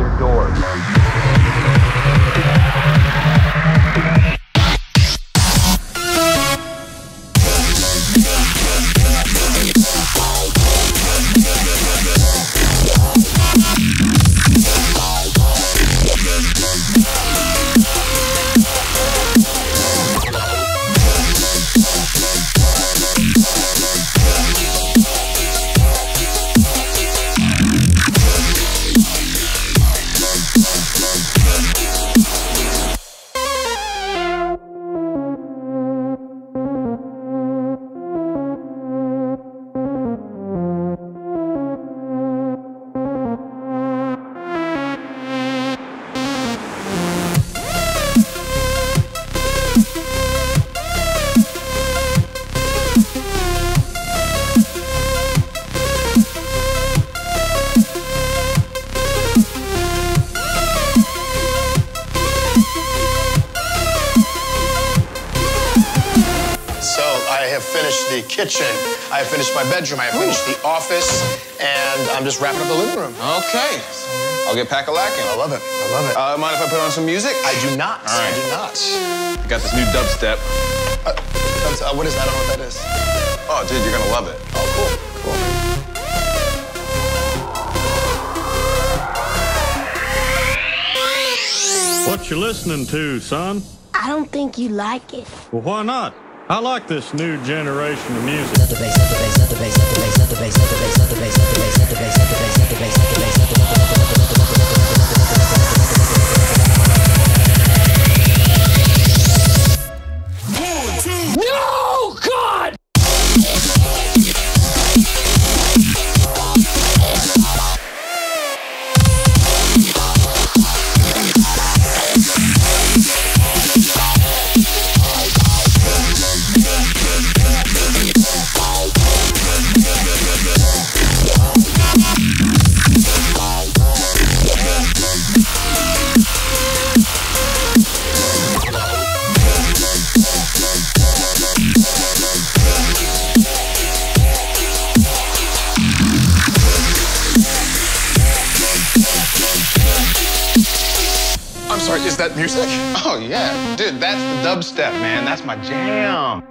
they're doing. Have finished the kitchen. I have finished my bedroom. I have finished the office, and I'm just wrapping up the living room. Okay. I'll get pack-a-lacking. I love it. I love it. Uh, mind if I put on some music? I do not. All right. I do not. I got this new dubstep. Uh, uh, what is that? I don't know what that is. Oh, dude, you're gonna love it. Oh, cool. Cool. What you listening to, son? I don't think you like it. Well, why not? I like this new generation of music. Sorry, is that music? Oh, yeah. Dude, that's the dubstep, man. That's my jam.